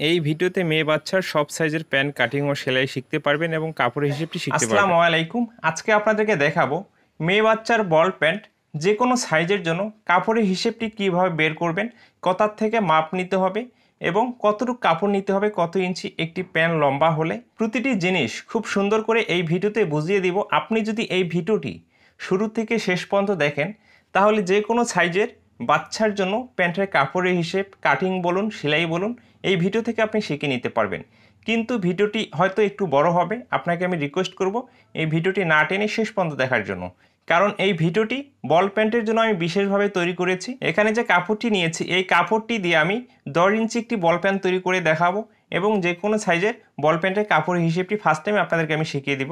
এই ভিডিওতে মেয়ে বাচ্চার সব সাইজের প্যান্ট কাটিং ও সেলাই শিখতে পারবেন এবং কাপড়ের হিসেবটি শিখতে পারবেন। আসসালামু আলাইকুম। আজকে আপনাদেরকে দেখাবো মেয়ে বাচ্চার বল প্যান্ট যে কোনো সাইজের জন্য কাপড়ের হিসেবটি কীভাবে বের করবেন কোথার থেকে মাপ নিতে হবে এবং কতটুকু কাপড় নিতে হবে, কত ইঞ্চি একটি প্যান্ট লম্বা হলে। প্রতিটি জিনিস খুব সুন্দর করে এই ভিডিওতে বুঝিয়ে দিব। আপনি যদি এই ভিডিওটি শুরু থেকে শেষ পর্যন্ত দেখেন, তাহলে যে কোনো সাইজের বাচ্চার জন্য প্যান্টের কাপড়ের হিসেব, কাটিং বলুন, সেলাই বলুন, এই ভিডিও থেকে আপনি শিখে নিতে পারবেন। কিন্তু ভিডিওটি হয়তো একটু বড় হবে, আপনাকে আমি রিকোয়েস্ট করব এই ভিডিওটি না টেনে শেষ পর্যন্ত দেখার জন্য। কারণ এই ভিডিওটি বল প্যান্টের জন্য আমি বিশেষভাবে তৈরি করেছি। এখানে যে কাপড়টি নিয়েছি, এই কাপড়টি দিয়ে আমি দশ ইঞ্চি একটি বল প্যান্ট তৈরি করে দেখাবো এবং যে কোনো সাইজের বল প্যান্টের কাপড়ের হিসেবটি ফার্স্ট টাইম আপনাদেরকে আমি শিখিয়ে দিব।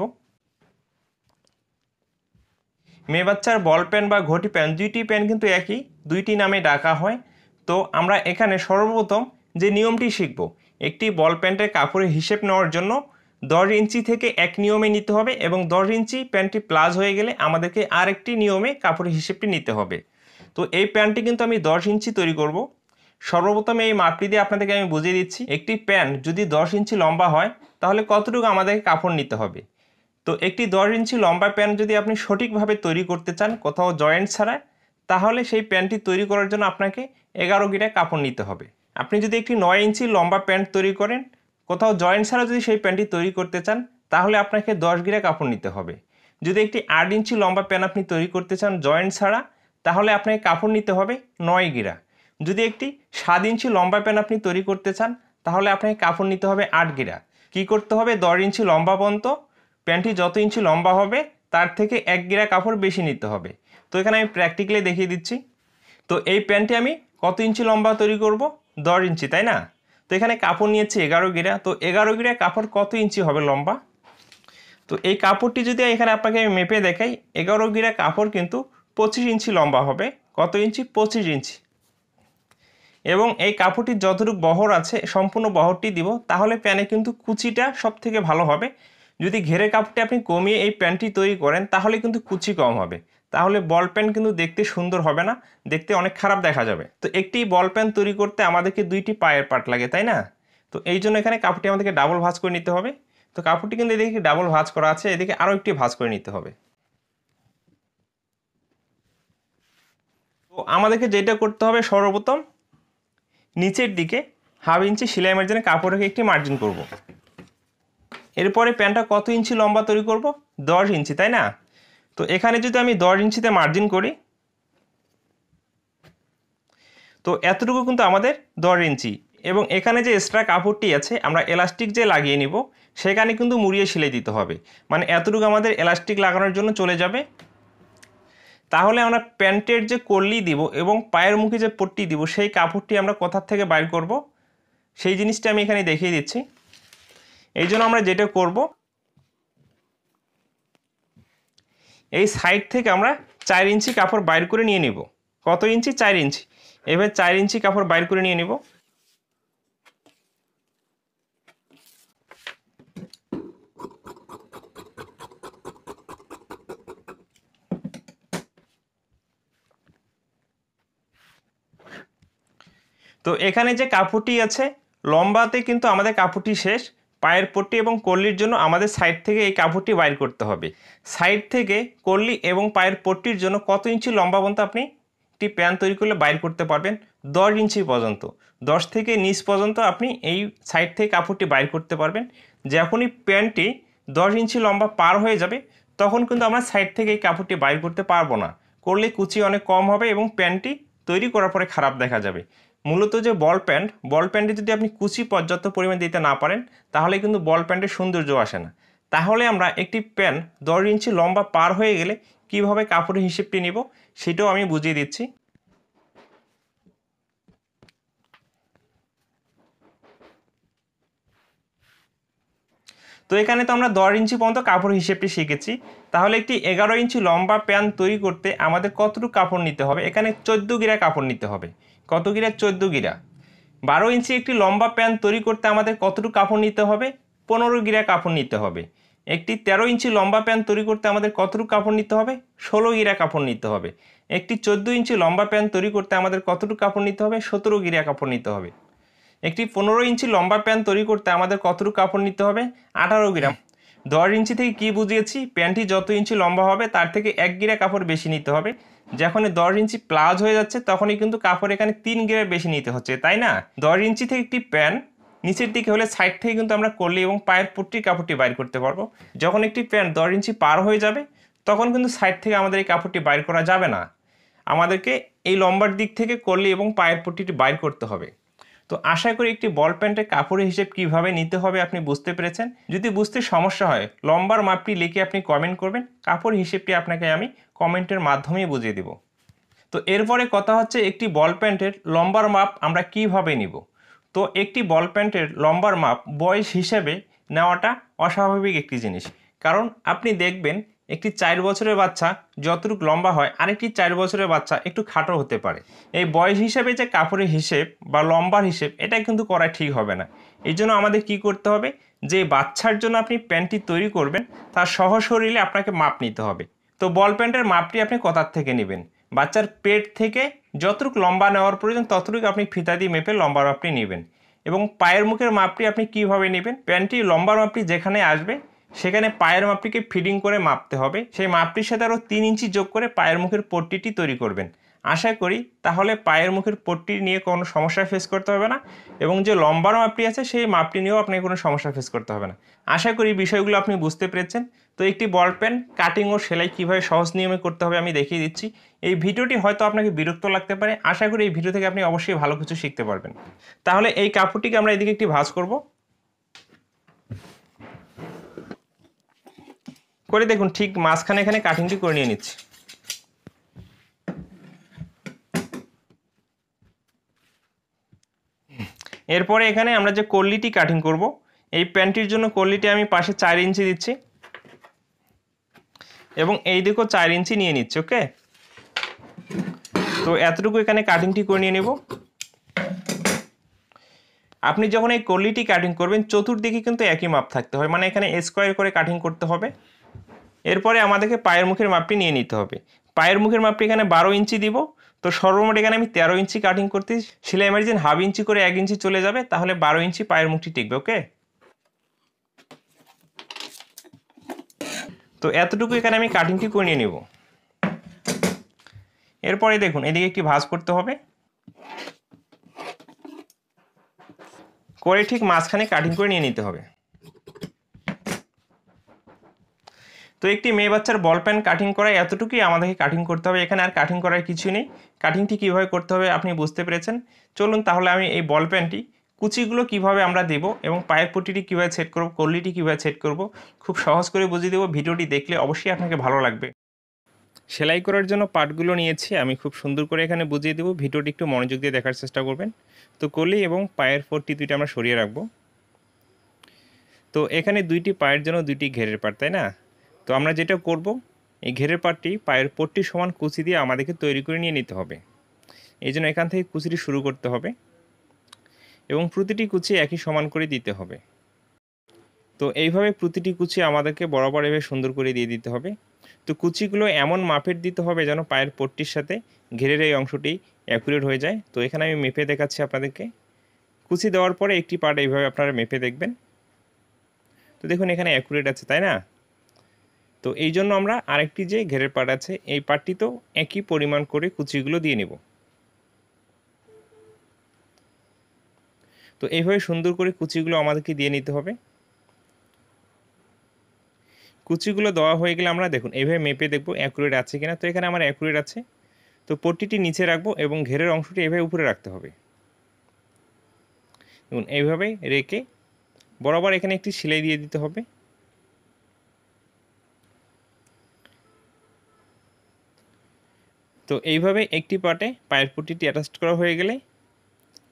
মেয়ে বাচ্চার বল প্যান্ট বা ঘটি প্যান্ট দুইটি প্যান্ট কিন্তু একই, দুইটি নামে ডাকা হয়। তো আমরা এখানে সর্বপ্রথম যে নিয়মটি শিখব, একটি বল প্যান্টের কাপড়ের হিসেব নেওয়ার জন্য দশ ইঞ্চি থেকে এক নিয়মে নিতে হবে এবং দশ ইঞ্চি প্যান্টটি প্লাস হয়ে গেলে আমাদেরকে আরেকটি নিয়মে কাপড়ের হিসেবটি নিতে হবে। তো এই প্যান্টটি কিন্তু আমি দশ ইঞ্চি তৈরি করব। সর্বপ্রথম এই মাপটি দিয়ে আপনাদেরকে আমি বুঝিয়ে দিচ্ছি, একটি প্যান্ট যদি দশ ইঞ্চি লম্বা হয়, তাহলে কতটুকু আমাদেরকে কাপড় নিতে হবে? তো একটি দশ ইঞ্চি লম্বা প্যান্ট যদি আপনি সঠিকভাবে তৈরি করতে চান, কোথাও জয়েন্ট ছাড়া তাহলে সেই প্যান্টটি তৈরি করার জন্য আপনাকে এগারো গিরা কাপড় নিতে হবে। আপনি যদি একটি নয় ইঞ্চি লম্বা প্যান্ট তৈরি করেন, কোথাও জয়েন্ট ছাড়া যদি সেই প্যান্টটি তৈরি করতে চান, তাহলে আপনাকে দশ গিরা কাপড় নিতে হবে। যদি একটি আট ইঞ্চি লম্বা প্যান্ট আপনি তৈরি করতে চান জয়েন্ট ছাড়া, তাহলে আপনাকে কাপড় নিতে হবে নয় গিরা যদি একটি সাত ইঞ্চি লম্বা প্যান্ট আপনি তৈরি করতে চান, তাহলে আপনাকে কাপড় নিতে হবে আট গিরা কী করতে হবে? দশ ইঞ্চি লম্বা পর্যন্ত প্যান্টটি যত ইঞ্চি লম্বা হবে, তার থেকে এক গিরা কাপড় বেশি নিতে হবে। তো এখানে আমি প্র্যাকটিক্যালি দেখিয়ে দিচ্ছি। তো এই প্যান্টটি আমি কত ইঞ্চি লম্বা তৈরি করব? দশ ইঞ্চি, তাই না? তো এখানে কাপড় নিয়েছি এগারো গিরা। তো এগারো গিরা কাপড় কত ইঞ্চি হবে লম্বা? তো এই কাপড়টি যদি এখানে আপনাকে আমি মেপে দেখাই, এগারো গিরা কাপড় কিন্তু পঁচিশ ইঞ্চি লম্বা হবে। কত ইঞ্চি? পঁচিশ ইঞ্চি। এবং এই কাপড়টির যতটুকু বহর আছে, সম্পূর্ণ বহরটি দিব, তাহলে প্যানে কিন্তু কুচিটা সব থেকে ভালো হবে। যদি ঘেরে কাপড়টি আপনি কমিয়ে এই প্যান্টটি তৈরি করেন, তাহলে কিন্তু কুচি কম হবে। তাহলে বল প্যান্ট কিন্তু দেখতে সুন্দর হবে না, দেখতে অনেক খারাপ দেখা যাবে। তো একটি বল প্যান্ট তৈরি করতে আমাদেরকে দুইটি পায়ের পাট লাগে, তাই না? তো এই জন্য এখানে কাপড়টি আমাদেরকে ডাবল ভাঁজ করে নিতে হবে। তো কাপড়টি কিন্তু এদিকে ডাবল ভাঁজ করা আছে, এদিকে আরও একটি ভাঁজ করে নিতে হবে। তো আমাদেরকে যেটা করতে হবে সর্বপ্রথম, নিচের দিকে হাফ ইঞ্চি সেলাই মার্জিনে কাপড় রেখে একটি মার্জিন করব। এরপরে প্যান্টটা কত ইঞ্চি লম্বা তৈরি করব? দশ ইঞ্চি, তাই না? তো এখানে যদি আমি দশ ইঞ্চিতে মার্জিন করি, তো এতটুকু কিন্তু আমাদের দশ ইঞ্চি। এবং এখানে যে এক্সট্রা কাপড়টি আছে, আমরা এলাস্টিক যে লাগিয়ে নিব, সেখানে কিন্তু মুড়িয়ে সেলাই দিতে হবে। মানে এতটুকু আমাদের এলাস্টিক লাগানোর জন্য চলে যাবে। তাহলে আমরা প্যান্টের যে কল্লি দিব এবং পায়ের মুখে যে পট্টি দিব, সেই কাপড়টি আমরা কোথার থেকে বাইর করব? সেই জিনিসটা আমি এখানে দেখিয়ে দিচ্ছি। এই জন্য আমরা যেটা করব, এই সাইড থেকে আমরা চার ইঞ্চি কাপড় বাইর করে নিয়ে নিব। কত ইঞ্চি? চার ইঞ্চি। এবার চার ইঞ্চি কাপড় বাইর করে নিয়ে নিব। তো এখানে যে কাপড়টি আছে, লম্বাতে কিন্তু আমাদের কাপড়টি শেষ। পায়ের পট্টি এবং কল্লির জন্য আমাদের সাইড থেকে এই কাপড়টি বাইর করতে হবে। সাইড থেকে কল্লি এবং পায়ের পট্টির জন্য কত ইঞ্চি লম্বা পর্যন্ত আপনি একটি প্যান্ট তৈরি করলে বাইর করতে পারবেন? দশ ইঞ্চি পর্যন্ত। দশ থেকে নিচ পর্যন্ত আপনি এই সাইড থেকে কাপড়টি বাইর করতে পারবেন। যখনই প্যান্টটি দশ ইঞ্চি লম্বা পার হয়ে যাবে, তখন কিন্তু আমরা সাইড থেকে এই কাপড়টি বাইর করতে পারব না। করলে কুচি অনেক কম হবে এবং প্যান্টটি তৈরি করার পরে খারাপ দেখা যাবে। মূলত যে বল প্যান্ট, বল প্যান্টে যদি আপনি কুচি পর্যাপ্ত পরিমাণ দিতে না পারেন, তাহলে কিন্তু বল প্যান্টের সৌন্দর্য আসে না। তাহলে আমরা একটি প্যান্ট দশ ইঞ্চি লম্বা পার হয়ে গেলে কীভাবে কাপড়ের হিসেবটি নিব, সেটাও আমি বুঝিয়ে দিচ্ছি। তো এখানে তো আমরা দশ ইঞ্চি পর্যন্ত কাপড় হিসেবটি শিখেছি। তাহলে একটি এগারো ইঞ্চি লম্বা প্যান্ট তৈরি করতে আমাদের কতটুকু কাপড় নিতে হবে? এখানে চোদ্দ গিরা কাপড় নিতে হবে। কত গিরা? চোদ্দ গিরা। বারো ইঞ্চি একটি লম্বা প্যান্ট তৈরি করতে আমাদের কতটুকু কাপড় নিতে হবে? পনেরো গিরা কাপড় নিতে হবে। একটি তেরো ইঞ্চি লম্বা প্যান্ট তৈরি করতে আমাদের কতটুকু কাপড় নিতে হবে? ষোলো গিরা কাপড় নিতে হবে। একটি চোদ্দ ইঞ্চি লম্বা প্যান্ট তৈরি করতে আমাদের কতটুকু কাপড় নিতে হবে? সতেরো গিরা কাপড় নিতে হবে। একটি পনেরো ইঞ্চি লম্বা প্যান্ট তৈরি করতে আমাদের কতটুকু কাপড় নিতে হবে? আঠারো গ্রাম দশ ইঞ্চি থেকে কি বুঝিয়েছি? প্যান্টটি যত ইঞ্চি লম্বা হবে, তার থেকে এক গিরা কাপড় বেশি নিতে হবে। যখনই দশ ইঞ্চি প্লাজ হয়ে যাচ্ছে, তখনই কিন্তু কাপড় এখানে তিন গিরা বেশি নিতে হচ্ছে, তাই না? দশ ইঞ্চি থেকে একটি প্যান্ট নিচের দিকে হলে সাইড থেকে কিন্তু আমরা করলি এবং পায়ের পট্টির কাপড়টি বাইর করতে পারব। যখন একটি প্যান্ট দশ ইঞ্চি পার হয়ে যাবে, তখন কিন্তু সাইড থেকে আমাদের এই কাপড়টি বাইর করা যাবে না। আমাদেরকে এই লম্বার দিক থেকে করলি এবং পায়ের পট্টিটি বাইর করতে হবে। তো আশা করি একটি বল প্যান্টের কাপড়ের হিসেব কীভাবে নিতে হবে আপনি বুঝতে পেরেছেন। যদি বুঝতে সমস্যা হয়, লম্বার মাপটি লিখে আপনি কমেন্ট করবেন। কাপড় হিসেবটি আপনাকে আমি কমেন্টের মাধ্যমেই বুঝিয়ে দেব। তো এরপরে কথা হচ্ছে একটি বল প্যান্টের লম্বার মাপ আমরা কীভাবে নিব? তো একটি বল প্যান্টের লম্বার মাপ বয়স হিসেবে নেওয়াটা অস্বাভাবিক একটি জিনিস। কারণ আপনি দেখবেন একটি চার বছরের বাচ্চা যতটুকু লম্বা হয়, আরেকটি চার বছরের বাচ্চা একটু খাটো হতে পারে। এই বয়স হিসেবে যে কাপড়ের হিসেব বা লম্বার হিসেব, এটা কিন্তু করা ঠিক হবে না। এই জন্য আমাদের কি করতে হবে? যে বাচ্চার জন্য আপনি প্যান্টটি তৈরি করবেন, তার সহ শরীরে আপনাকে মাপ নিতে হবে। তো বল প্যান্টের মাপটি আপনি কথার থেকে নেবেন? বাচ্চার পেট থেকে যতটুকু লম্বা নেওয়ার প্রয়োজন, ততটুকু আপনি ফিতা দিয়ে মেপে লম্বা মাপটি নেবেন। এবং পায়ের মুখের মাপটি আপনি কীভাবে নেবেন? প্যান্টটি লম্বা মাপটি যেখানে আসবে, সেখানে পায়ের মাপটিকে ফিডিং করে মাপতে হবে। সেই মাপটির সাথে আরও তিন ইঞ্চি যোগ করে পায়ের মুখের পট্টিটি তৈরি করবেন। আশা করি তাহলে পায়ের মুখের পট্টি নিয়ে কোনো সমস্যা ফেস করতে হবে না এবং যে লম্বার মাপটি আছে সেই মাপটি নিয়েও আপনাকে কোনো সমস্যা ফেস করতে হবে না। আশা করি বিষয়গুলো আপনি বুঝতে পেরেছেন। তো একটি বল পেন কাটিং ও সেলাই কীভাবে সহজ নিয়মে করতে হবে আমি দেখিয়ে দিচ্ছি। এই ভিডিওটি হয়তো আপনাকে বিরক্ত লাগতে পারে। আশা করি এই ভিডিও থেকে আপনি অবশ্যই ভালো কিছু শিখতে পারবেন। তাহলে এই কাপড়টিকে আমরা এদিকে একটি ভাজ করব। করে দেখুন, ঠিক মাঝখানে এখানে কাটিংটি করে নিয়ে নিচ্ছি। এরপরে এখানে আমরা যে কল্লিটি কাটিং করব, এই প্যান্টটির জন্য কল্লিটি আমি পাশে চার ইঞ্চি দিচ্ছি। এবং এই দিকেও চার ইঞ্চি নিয়ে নিচ্ছি, ওকে? তো এতটুকু এখানে কাটিংটি করে নিয়ে নেব। আপনি যখন এই কল্লিটি কাটিং করবেন, চতুর্দিকে কিন্তু একই মাপ থাকতে হয় মানে এখানে স্কোয়ার করে কাটিং করতে হবে। এরপরে আমাদেরকে পায়ের মুখের মাপটি নিয়ে নিতে হবে। পায়ের মুখের মাপটি এখানে বারো ইঞ্চি দিব। তো সর্বমোট এখানে আমি তেরো ইঞ্চি কাটিং করতে সেলাই মার্জিন হাফ ইঞ্চি করে এক ইঞ্চি চলে যাবে, তাহলে বারো ইঞ্চি পায়ের মুখটি টিকবে ওকে তো এতটুকু এখানে আমি কাটিংটি করে নিয়ে নেব। এরপরে দেখুন, এদিকে একটি ভাঁজ করতে হবে। করে ঠিক মাঝখানে কাটিং করে নিয়ে নিতে হবে। তো একটি মেয়ে বাচ্চার বল প্যান কাটিং করা এতটুকুই আমাদেরকে কাটিং করতে হবে। এখানে আর কাটিং করার কিছু নেই। কাটিংটি কীভাবে করতে হবে আপনি বুঝতে পেরেছেন। চলুন তাহলে আমি এই বল প্যানটি কুচিগুলো কীভাবে আমরা দেব এবং পায়ের পট্টিটি কীভাবে সেট করব কল্লিটি কীভাবে সেট করব, খুব সহজ করে বুঝিয়ে দেবো। ভিডিওটি দেখলে অবশ্যই আপনাকে ভালো লাগবে। সেলাই করার জন্য পার্টগুলো নিয়েছি। আমি খুব সুন্দর করে এখানে বুঝিয়ে দেবো। ভিডিওটি একটু মনোযোগ দিয়ে দেখার চেষ্টা করবেন। তো কলি এবং পায়ের পট্টি দুইটা আমরা সরিয়ে রাখব। তো এখানে দুইটি পায়ের জন্য দুইটি ঘেরের পাট, তাই না? তো আমরা যেটা করব, এই ঘেরের পাটটি পায়ের পট্টি সমান কুচি দিয়ে আমাদেরকে তৈরি করে নিয়ে নিতে হবে। এই জন্য এখান থেকে কুচিটি শুরু করতে হবে এবং প্রতিটি কুচি একই সমান করে দিতে হবে। তো এইভাবে প্রতিটি কুচি আমাদেরকে বরাবর এভাবে সুন্দর করে দিয়ে দিতে হবে। তো কুচিগুলো এমন মাপের দিতে হবে যেন পায়ের পট্টির সাথে ঘেরের এই অংশটি অ্যাকুরেট হয়ে যায়। তো এখানে আমি মেপে দেখাচ্ছি আপনাদেরকে। কুচি দেওয়ার পরে একটি পার্ট এইভাবে আপনারা মেপে দেখবেন। তো দেখুন এখানে অ্যাকুরেট আছে, তাই না? তো এই জন্য আমরা আরেকটি যে ঘেরের পাট আছে, এই পাটটিতেও একই পরিমাণ করে কুচিগুলো দিয়ে নেব। তো এইভাবে সুন্দর করে কুচিগুলো আমাদেরকে দিয়ে নিতে হবে। কুচিগুলো দেওয়া হয়ে গেলে আমরা দেখুন, এইভাবে মেপে দেখব অ্যাকুরেট আছে কিনা। তো এখানে আমার অ্যাকুরেট আছে। তো পট্টিটি নিচে রাখব এবং ঘেরের অংশটি এভাবে উপরে রাখতে হবে। দেখুন, এইভাবে রেখে বরাবর এখানে একটি সেলাই দিয়ে দিতে হবে। তো এইভাবে একটি পার্টে পায়ের পট্টিটি অ্যাটাচ করা হয়ে গেলে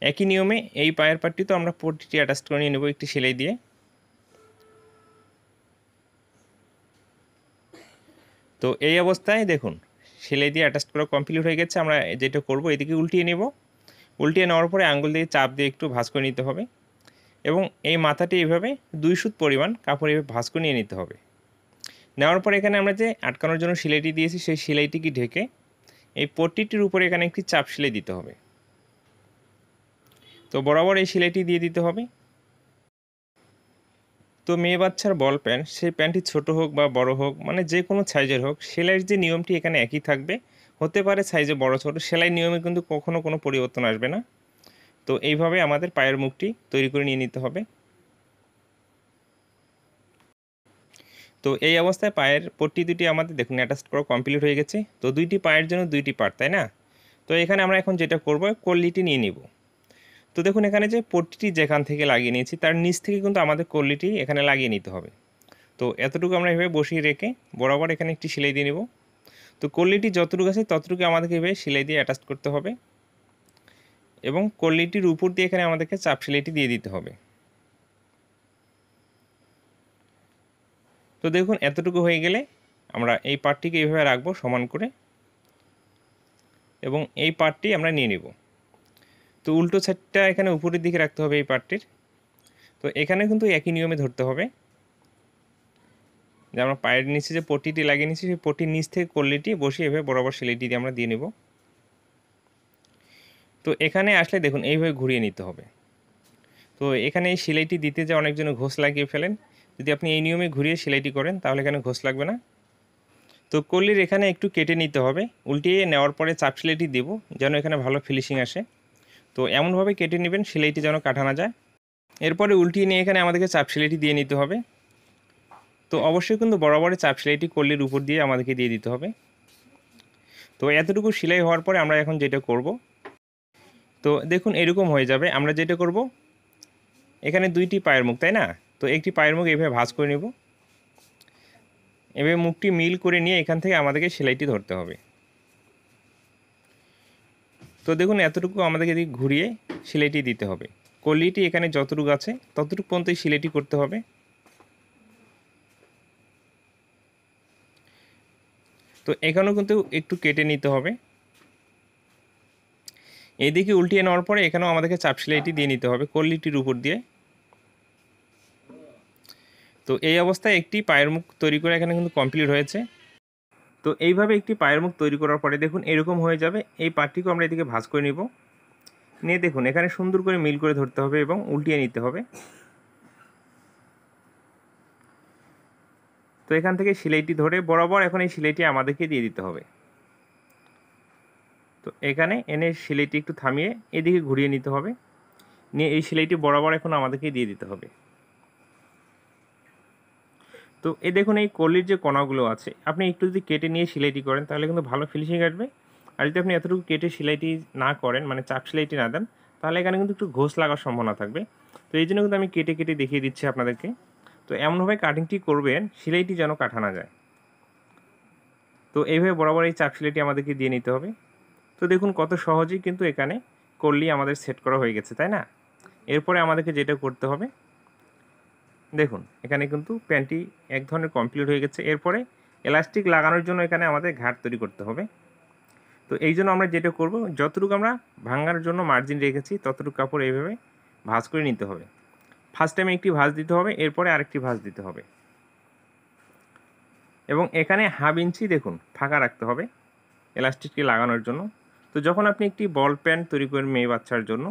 একই নিয়মে এই পায়ের পাটটি তো আমরা পট্টিটি অ্যাটাচ করে নিয়ে নেব একটি সেলাই দিয়ে। তো এই অবস্থায় দেখুন, সেলাই দিয়ে অ্যাটাচ করা কমপ্লিট হয়ে গেছে, আমরা যেটা করব এদিকে উল্টিয়ে নেব। উল্টিয়ে নেওয়ার পরে আঙ্গুল দিয়ে চাপ দিয়ে একটু ভাঁজ করে নিতে হবে এবং এই মাথাটি এইভাবে দুই সুত পরিমাণ কাপড় এভাবে ভাঁজ করে নিয়ে নিতে হবে। নেওয়ার পর এখানে আমরা যে আটকানোর জন্য সেলাইটি দিয়েছি, সেই সেলাইটিকে ঢেকে এই পট্টিটির উপরে এখানে একটি চাপ সেলাই দিতে হবে। তো বরাবর এই সেলাইটি দিয়ে দিতে হবে। তো মেয়ে বাচ্চার বল প্যান্ট, সেই প্যান্টটি ছোট হোক বা বড় হোক মানে যে কোনো সাইজের হোক, সেলাইয়ের যে নিয়মটি এখানে একই থাকবে। হতে পারে সাইজে বড় ছোট, সেলাই নিয়মে কিন্তু কখনো কোনো পরিবর্তন আসবে না। তো এইভাবে আমাদের পায়ের মুখটি তৈরি করে নিয়ে নিতে হবে। তো এই অবস্থায় পায়ের পট্টি দুটি আমাদের দেখুন অ্যাটাচ করা কমপ্লিট হয়ে গেছে। তো দুইটি পায়ের জন্য দুইটি পার্ট তাই না? তো এখানে আমরা এখন যেটা করব, কল্লিটি নিয়ে নিব। তো দেখুন, এখানে যে পট্টিটি যেখান থেকে লাগিয়ে নিয়েছি, তার নিচ থেকে কিন্তু আমাদের কল্লিটি এখানে লাগিয়ে নিতে হবে। তো এতটুকু আমরা এভাবে বসিয়ে রেখে বরাবর এখানে একটি সেলাই দিয়ে নেব। তো কল্লিটি যতটুকু আছে, ততটুকু আমাদেরকে এভাবে সেলাই দিয়ে অ্যাটাচ করতে হবে। এবং কল্লিটির উপর দিয়ে এখানে আমাদেরকে চাপ সেলাইটি দিয়ে দিতে হবে। তো দেখুন, এতটুকু হয়ে গেলে আমরা এই পার্টটিকে এইভাবে রাখব সমান করে এবং এই পার্টটি আমরা নিয়ে নেব। তো উল্টো সাইডটা এখানে উপরের দিকে রাখতে হবে এই পার্টটির তো এখানে কিন্তু একই নিয়মে ধরতে হবে। যে আমরা পায়ের নিচে যে পটিটি লাগিয়ে নিচ্ছি সেই পটির নিচ থেকে কল্লিটি বসিয়ে এভাবে বরাবর সেলাইটি দিয়ে আমরা দিয়ে নেব। তো এখানে আসলে দেখুন, এইভাবে ঘুরিয়ে নিতে হবে। তো এখানে এই সেলাইটি দিতে যে অনেকজন ঘোষ লাগিয়ে ফেলেন যদি আপনি এই নিয়মে ঘুরিয়ে সেলাইটি করেন, তাহলে এখানে ঘোষ লাগবে না? তো কল্লির এখানে একটু কেটে নিতে হবে। উল্টিয়ে নেওয়ার পরে চাপ সেলাইটি দেব, যেন এখানে ভালো ফিনিশিং আসে। তো এমনভাবে কেটে নেবেন, সেলাইটি যেন কাটা না যায়। এরপরে উল্টিয়ে নিয়ে এখানে আমাদেরকে চাপ সেলাইটি দিয়ে নিতে হবে। তো অবশ্যই কিন্তু বরাবরে চাপ সেলাইটি কল্লির উপর দিয়ে আমাদেরকে দিয়ে দিতে হবে। তো এতটুকু সেলাই হওয়ার পরে আমরা এখন যেটা করব, তো দেখুন এরকম হয়ে যাবে। আমরা যেটা করব, এখানে দুইটি পায়ের মুখ, তাই না? তো একটি পায়ের মুখ এভাবে ভাঁজ করে নেব। এভাবে মুখটি মিল করে নিয়ে এখান থেকে আমাদেরকে সেলাইটি ধরতে হবে। তো দেখুন এতটুকু আমাদেরকে এদিকে ঘুরিয়ে সেলাইটি দিতে হবে। কলিটি এখানে যতটুকু আছে ততটুকু পর্যন্ত সেলাইটি করতে হবে। তো এখানেও কিন্তু একটু কেটে নিতে হবে। এইদিকে উল্টিয়ে নেওয়ার পরে এখানেও আমাদেরকে চাপ সেলাইটি দিয়ে নিতে হবে কল্লিটির উপর দিয়ে। তো এই অবস্থায় একটি পায়ের মুখ তৈরি করে এখানে কিন্তু কমপ্লিট হয়েছে। তো এইভাবে একটি পায়ের মুখ তৈরি করার পরে দেখুন, এরকম হয়ে যাবে। এই পাটটিকে আমরা এদিকে ভাঁজ করে নিব। নিয়ে দেখুন, এখানে সুন্দর করে মিল করে ধরতে হবে এবং উল্টিয়ে নিতে হবে। তো এখান থেকে সিলাইটি ধরে বরাবর এখন এই সিলাইটি আমাদেরকে দিয়ে দিতে হবে। তো এখানে এনে সিলাইটি একটু থামিয়ে এদিকে ঘুরিয়ে নিতে হবে। নিয়ে এই সিলাইটি বরাবর এখন আমাদেরকে দিয়ে দিতে হবে। তো এ দেখুন, এই কলির যে কণাগুলো আছে, আপনি একটু যদি কেটে নিয়ে সেলাইটি করেন, তাহলে কিন্তু ভালো ফিনিশিং আসবে। আর যদি আপনি এতটুকু কেটে সেলাইটি না করেন মানে চাপ সেলাইটি না দেন, তাহলে এখানে কিন্তু একটু ঘোষ লাগার সম্ভাবনা থাকবে। তো এই জন্য কিন্তু আমি কেটে কেটে দেখিয়ে দিচ্ছি আপনাদেরকে। তো এমনভাবে কাটিংটি করবেন, সেলাইটি যেন কাটা না যায়। তো এইভাবে বরাবর এই চাপ সেলাইটি আমাদেরকে দিয়ে নিতে হবে। তো দেখুন, কত সহজেই কিন্তু এখানে করলেই আমাদের সেট করা হয়ে গেছে, তাই না? এরপরে আমাদেরকে যেটা করতে হবে দেখুন, এখানে কিন্তু প্যান্টটি এক ধরনের কমপ্লিট হয়ে গেছে। এরপরে এলাস্টিক লাগানোর জন্য এখানে আমাদের ঘাট তৈরি করতে হবে। তো এই জন্য আমরা যেটা করব, যতটুকু আমরা ভাঙার জন্য মার্জিন রেখেছি, ততটুকু কাপড় এইভাবে ভাঁজ করে নিতে হবে। ফার্স্ট টাইমে একটি ভাঁজ দিতে হবে, এরপরে আরেকটি ভাঁজ দিতে হবে। এবং এখানে হাফ ইঞ্চি দেখুন, ফাঁকা রাখতে হবে এলাস্টিকটি লাগানোর জন্য। তো যখন আপনি একটি বল প্যান্ট তৈরি করেন মেয়ে বাচ্চার জন্য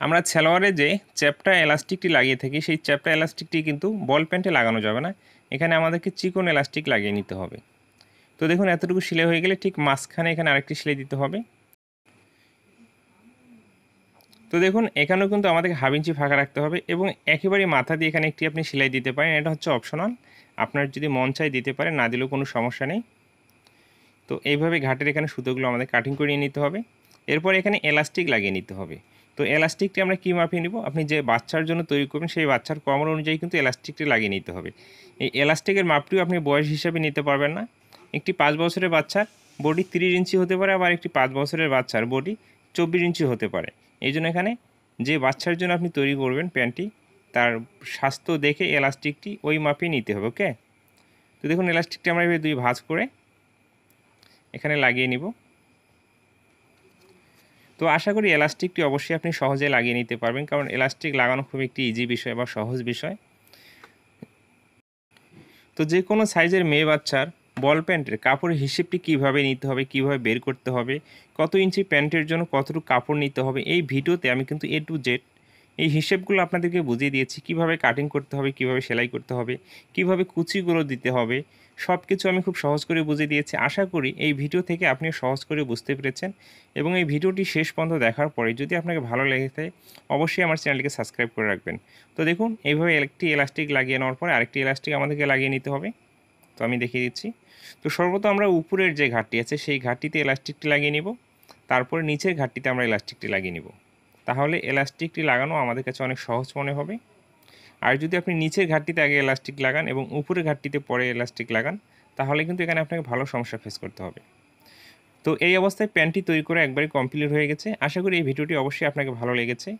আমরা সালোয়ারে যে চ্যাপটা এলাস্টিকটি লাগিয়ে থাকি, সেই চ্যাপটা এলাস্টিকটি কিন্তু বল প্যান্টে লাগানো যাবে না। এখানে আমাদেরকে চিকন এলাস্টিক লাগিয়ে নিতে হবে। তো দেখুন, এতটুকু সেলাই হয়ে গেলে ঠিক মাঝখানে এখানে আরেকটি সেলাই দিতে হবে। তো দেখুন, এখানেও কিন্তু আমাদেরকে হাফ ইঞ্চি ফাঁকা রাখতে হবে এবং একেবারে মাথা দিয়ে এখানে একটি আপনি সেলাই দিতে পারেন। এটা হচ্ছে অপশনাল। আপনার যদি মন চাই দিতে পারেন, না দিলেও কোনো সমস্যা নেই। তো এইভাবে ঘাটের এখানে সুতোগুলো আমাদের কাটিং করিয়ে নিতে হবে। এরপর এখানে এলাস্টিক লাগিয়ে নিতে হবে। তো এলাস্টিকটি আমরা কী মাপিয়ে নিব? আপনি যে বাচ্চার জন্য তৈরি করবেন, সেই বাচ্চার কমর অনুযায়ী কিন্তু এলাস্টিকটি লাগিয়ে নিতে হবে। এই এলাস্টিকের মাপটিও আপনি বয়স হিসাবে নিতে পারবেন না। একটি পাঁচ বছরের বাচ্চার বডি তিরিশ ইঞ্চি হতে পারে, আবার একটি পাঁচ বছরের বাচ্চার বডি চব্বিশ ইঞ্চি হতে পারে। এই জন্য এখানে যে বাচ্চার জন্য আপনি তৈরি করবেন প্যান্টটি, তার স্বাস্থ্য দেখে এলাস্টিকটি ওই মাপে নিতে হবে ওকে তো দেখুন এলাস্টিকটি আমরা এভাবে দুই ভাঁজ করে এখানে লাগিয়ে নিব। তো আশা করি এলাস্টিকটি অবশ্যই আপনি সহজে লাগিয়ে নিতে পারবেন, কারণ এলাস্টিক লাগানো খুব একটি ইজি বিষয় বা সহজ বিষয়। তো যে কোনো সাইজের মেয়ে বাচ্চার বল প্যান্টের কাপড়ের হিসেবটি কীভাবে নিতে হবে, কীভাবে বের করতে হবে, কত ইঞ্চি প্যান্টের জন্য কতটুকু কাপড় নিতে হবে, এই ভিডিওতে আমি কিন্তু এ টু জেড এই হিসেবগুলো আপনাদেরকে বুঝিয়ে দিয়েছি, কীভাবে কাটিং করতে হবে, কীভাবে সেলাই করতে হবে, কীভাবে কুচিগুলো দিতে হবে সব কিছু আমি খুব সহজ করে বুঝিয়ে দিয়েছি। আশা করি এই ভিডিও থেকে আপনি সহজ করে বুঝতে পেরেছেন এবং এই ভিডিওটি শেষ পর্যন্ত দেখার পরে যদি আপনাকে ভালো লেগে থাকে, অবশ্যই আমার চ্যানেলটিকে সাবস্ক্রাইব করে রাখবেন। তো দেখুন, এইভাবে একটি এলাস্টিক লাগিয়ে নেওয়ার পরে আরেকটি এলাস্টিক আমাদেরকে লাগিয়ে নিতে হবে। তো আমি দেখিয়ে দিচ্ছি। তো সর্বপ্রথম আমরা উপরের যে ঘাটটি আছে, সেই ঘাটটিতে এলাস্টিকটি লাগিয়ে নিব। তারপরে নিচের ঘাটটিতে আমরা এলাস্টিকটি লাগিয়ে নিব। তাহলে এলাস্টিকটি লাগানো আমাদের কাছে অনেক সহজ মনে হবে। আর যদি আপনি নিচের ঘাটটিতে আগে এলাস্টিক লাগান এবং উপরে ঘাটটিতে পরে এলাস্টিক লাগান, তাহলে কিন্তু এখানে আপনাকে ভালো সমস্যা ফেস করতে হবে। তো এই অবস্থায় প্যান্টটি তৈরি করা একবারে কমপ্লিট হয়ে গেছে। আশা করি এই ভিডিওটি অবশ্যই আপনাকে ভালো লেগেছে।